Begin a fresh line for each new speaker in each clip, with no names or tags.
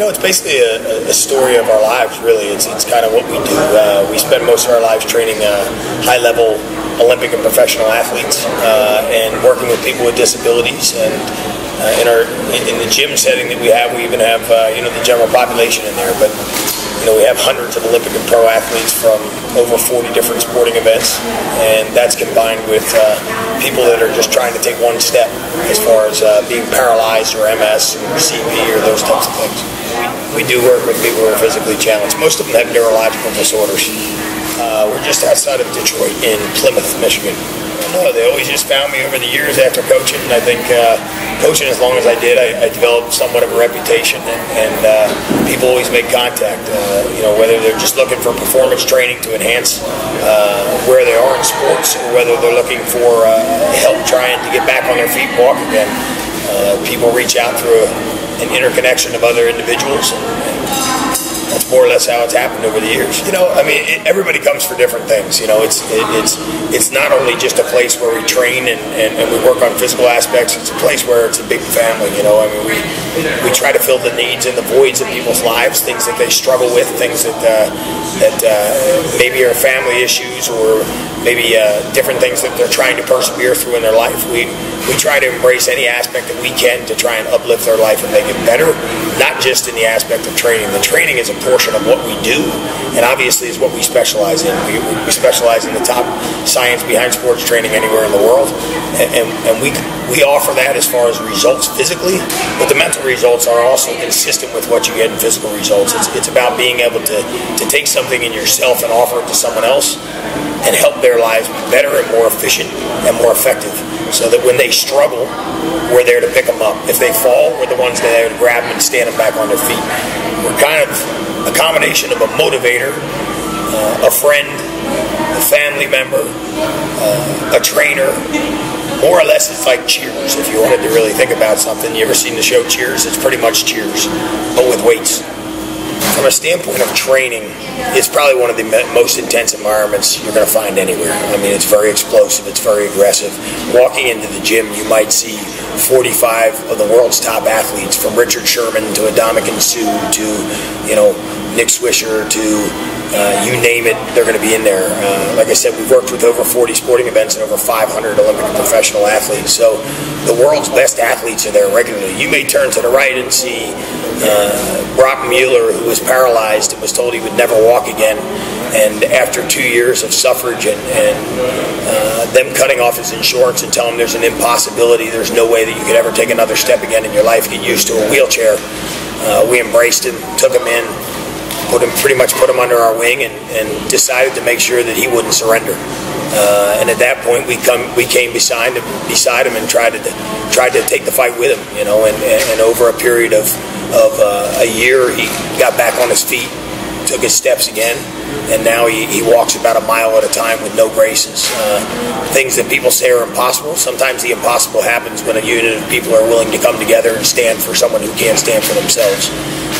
You know, it's basically a, a, story of our lives, really. It's, it's kind of what we do. Uh, we spend most of our lives training uh, high level Olympic and professional athletes uh, and working with people with disabilities. And in our in the gym setting that we have, we even have uh, you know the general population in there. But you know we have hundreds of Olympic and pro athletes from over 40 different sporting events, and that's combined with uh, people that are just trying to take one step as far as uh, being paralyzed or MS or CP or those types of things. We do work with people who are physically challenged. Most of them have neurological disorders. Uh, we're just outside of Detroit in Plymouth, Michigan. No, they always just found me over the years after coaching, and I think uh, coaching as long as I did, I, I developed somewhat of a reputation, and, and uh, people always make contact. Uh, you know, whether they're just looking for performance training to enhance uh, where they are in sports, or whether they're looking for uh, help trying to get back on their feet and walk again. people reach out through a, an interconnection of other individuals. And, and that's more or less how it's happened over the years. You know, I mean, it, everybody comes for different things. You know, it's it, it's it's not only just a place where we train and, and, and, we work on physical aspects. It's a place where it's a big family. You know, I mean, we we try to fill the needs and the voids in people's lives, things that they struggle with, things that uh, that uh, maybe are family issues or maybe uh, different things that they're trying to persevere through in their life. We we try to embrace any aspect that we can to try and uplift their life and make it better, not just in the aspect of training. The training is a portion of what we do, and obviously is what we specialize in. We, we specialize in the top science behind sports training anywhere in the world, and, and, and we we offer that as far as results physically, but the mental results are also consistent with what you get in physical results. It's, it's about being able to, to take something in yourself and offer it to someone else and help their lives be better and more efficient and more effective so that when they struggle, we're there to pick them up. If they fall, we're the ones that to grab them and stand them back on their feet. We're kind of a combination of a motivator, uh, a friend, a family member, uh, a trainer. More or less, it's like Cheers. If you wanted to really think about something, you ever seen the show Cheers? It's pretty much Cheers, but with weights from a standpoint of training, it's probably one of the most intense environments you're going to find anywhere. I mean, it's very explosive, it's very aggressive. Walking into the gym, you might see 45 of the world's top athletes, from Richard Sherman to Ndamukong Suh to, you know, Nick Swisher to uh, you name it, they're going to be in there. Uh, like I said, we've worked with over 40 sporting events and over 500 Olympic professional athletes. So the world's best athletes are there regularly. You may turn to the right and see uh, Brock Mueller, who was paralyzed and was told he would never walk again. And after two years of suffrage and, and uh, them cutting off his insurance and telling him there's an impossibility, there's no way that you could ever take another step again in your life, get used to a wheelchair, uh, we embraced him, took him in, pretty much put him under our wing, and, and decided to make sure that he wouldn't surrender. Uh, and at that point, we come we came beside him, beside him, and tried to tried to take the fight with him. You know, and, and over a period of of uh, a year, he got back on his feet, took his steps again, and now he, he walks about a mile at a time with no braces. Uh, things that people say are impossible. Sometimes the impossible happens when a unit of people are willing to come together and stand for someone who can't stand for themselves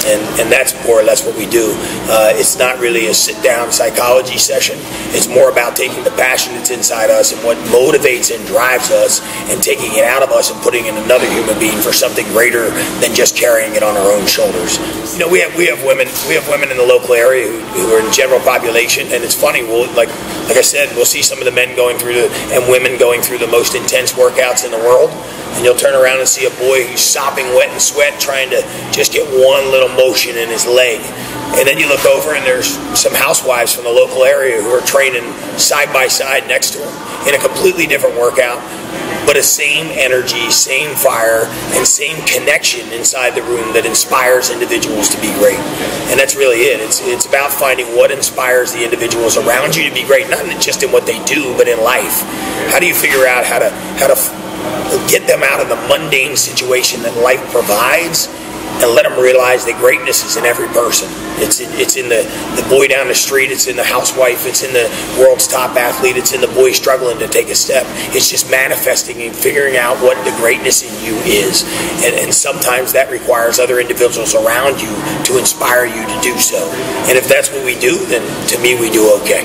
and, and that's more or less what we do. Uh, it's not really a sit down psychology session. It's more about taking the passion that's inside us and what motivates and drives us and taking it out of us and putting in another human being for something greater than just carrying it on our own shoulders. You know, we have we have women we have women in the local area who, who are in general population, and it's funny. We'll like like I said, we'll see some of the men going through the and women going through the most intense workouts in the world and you'll turn around and see a boy who's sopping wet and sweat trying to just get one little motion in his leg. And then you look over and there's some housewives from the local area who are training side by side next to him in a completely different workout, but a same energy, same fire, and same connection inside the room that inspires individuals to be great. And that's really it. It's, it's about finding what inspires the individuals around you to be great, not just in what they do, but in life. How do you figure out how to how to get them out of the mundane situation that life provides and let them realize that greatness is in every person. It's in, it's in the, the boy down the street, it's in the housewife, it's in the world's top athlete, it's in the boy struggling to take a step. It's just manifesting and figuring out what the greatness in you is. And, and sometimes that requires other individuals around you to inspire you to do so. And if that's what we do, then to me, we do okay.